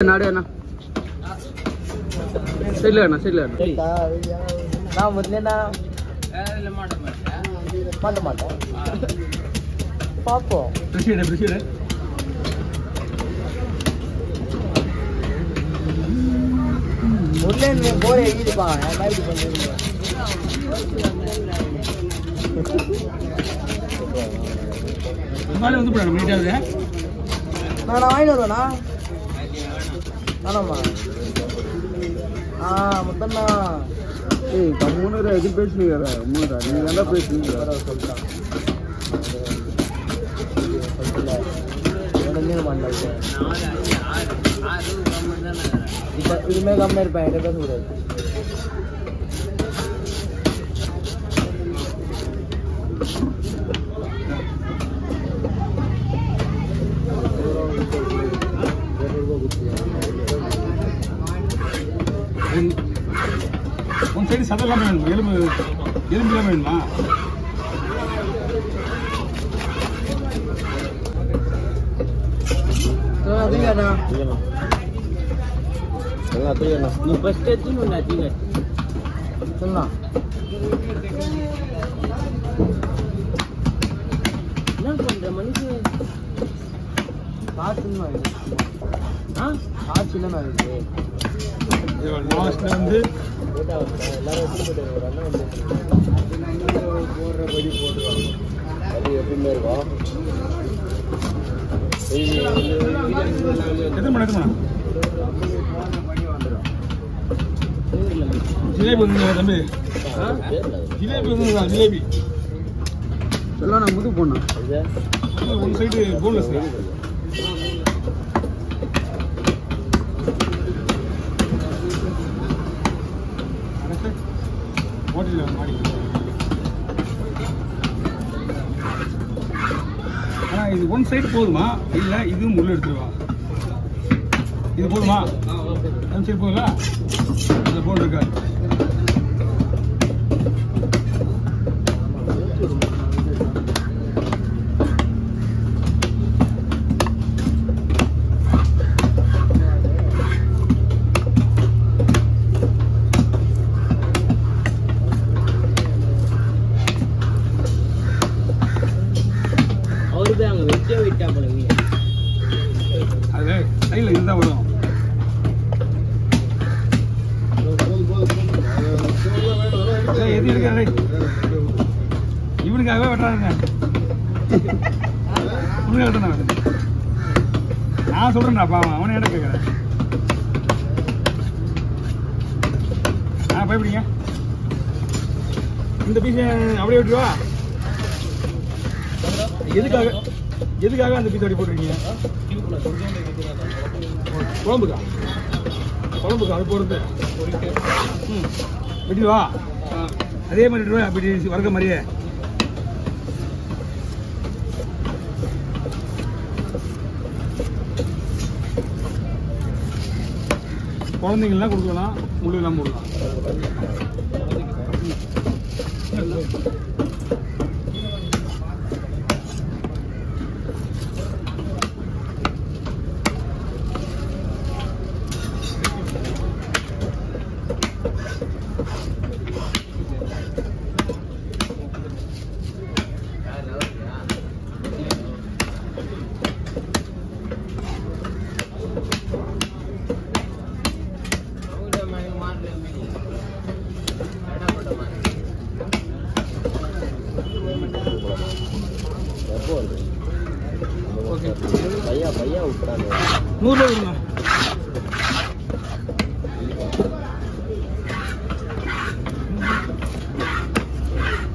நாடு அண்ணா. சைடில் அண்ணா சைடில் அண்ணா. நான் முதல்ல மாட்ட மாட்டோம் பார்ப்போம் முதல்ல போற எழுதிப்பா பண்ணுறீங்க வந்து மீட்டாவது நான் வாங்கிட்டு வருவேண்ணா. வேணாமா ஆ முத்தண்ணா ஏய் கம்முன்னு எது பேசுனீங்க மூணு நீங்கள் நல்லா பேசுனீங்க சொல்லிட்டான் உடனே பண்ணல இப்போ இதுமே கம்மியாக இருப்பேன் என்கிட்ட பேசக்கூடாது உன் சைடு சதெல்லாம் வேணும்? எலும்பு எலும்புலாம் வேணுமா? ஃபர்ஸ்ட் எடுத்துன்னு அதிக சொன்னா. என்ன பண்ற மனுஷன்? காற்றுன்னு லாஸ்ட்ல வந்து போடுறபடி போட்டுருவாங்க அது எப்படிமே இருக்கும் எத்தனை மணி எத்தனை ஜிலேபி வந்து தம்பி ஜிலேபி வந்து ஜிலேபி எல்லாம் நான் முது போடணும் ஒன் சைடு போன்லெஸ் ஆனால் இது ஒன் சைடு போதுமா? இல்லை இதுவும் முள்ள எடுத்துருவா இது போதுமா? ஒன் சைடு போதுங்களா அந்த போன் இருக்கா ஏய், இருக்காரு இவனுக்காகவே வெட்டுறாருங்க உனக்கு வெட்டணும் நான் சொல்றேன்டா பாவம். அவனை இடம் கேட்குறேன் ஆ பயப்படிங்க. இந்த பீஸ் அப்படியே விட்டுருவா? எதுக்காக எதுக்காக அந்த பீஸ் அப்படி போட்டிருக்கீங்க? குழம்புக்கா? குழம்புக்கா? அது போடுறது. ம். ஆ. அதே மாதிரி அப்படி வறுக்க மாதிரியே. குழந்தைங்கள்லாம் கொடுக்கலாம் முள்ளு போடலாம். கொடுக்கலாம் எப்போ வருது ஓகே பையா பையா விட்டுறாங்க நூறுரூவா கொடுங்க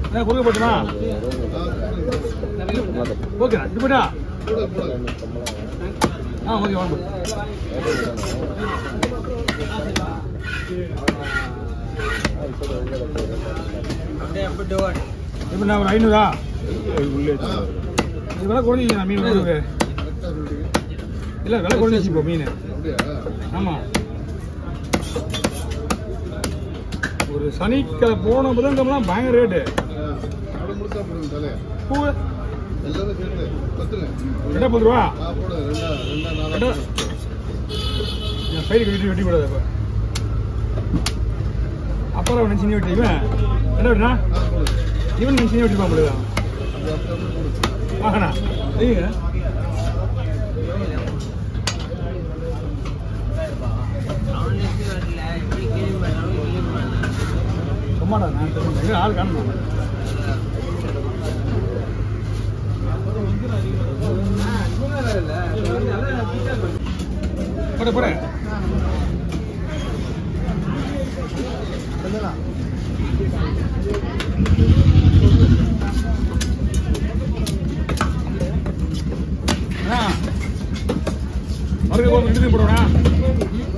என்ன கொடுக்க போட்டுமா? ஓகேண்ணா இது போட்டா ஆ ஓகே வாங்க. இப்போ நான் ஒரு ஐநூறா? இது விலை மீன் இல்லை விலை குறைஞ்சிச்சு இப்போ மீன். ஆமாம் ஒரு சனிக்கிழமை போன புதன்கிழமெல்லாம் பயங்கர ரேட்டு பூ. ரெண்டா பத்து ரூபா? பயிருக்கு வெட்டி வெட்டி கூடாது அப்போ அப்புறம் அவன் சின்ன வெட்டி இவன். என்ன வெட்டினா? இவன் நான் சின்ன வெட்டி பார்க்க முடியாது ஆகணா ஐயா வரணும் சும்மாடா நான் ஆள் போட போட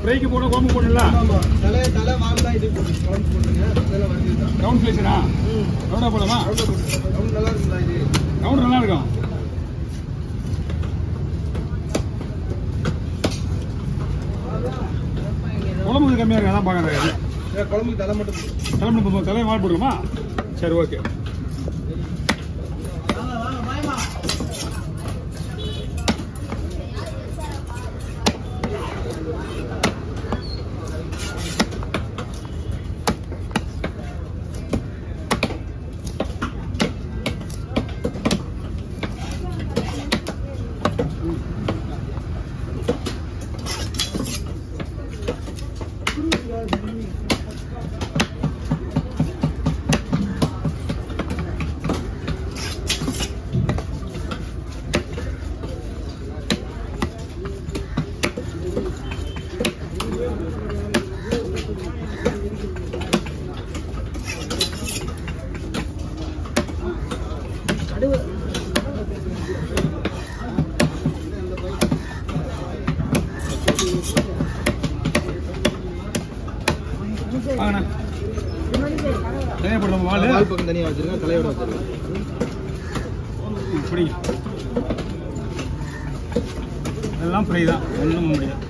ஃப்ரைக்கு போட குழம்பு போடல தலை தலை வாங்கினா இது குழம்பு போட்டுருங்க தலை பிளேஸரா ரவுண்டா போடலாமா? ரவுண்ட் நல்லா இது? ரவுண்ட் நல்லா இருக்கும். குழம்பு கம்மியாக இருக்கு அதான் பார்க்குறேன். குழம்புக்கு தலை மட்டும் போடு. தலைமை இப்போ தலையை மாடு போடுமா சரி ஓகே வாங்கண்ணா தனியாக போடலாமா வால் வால் பக்கம் தனியாக வச்சிருங்க தலையோட வச்சிருங்க பிடிங்க இதெல்லாம் ஃப்ரை தான் ஒன்றும் முடியாது.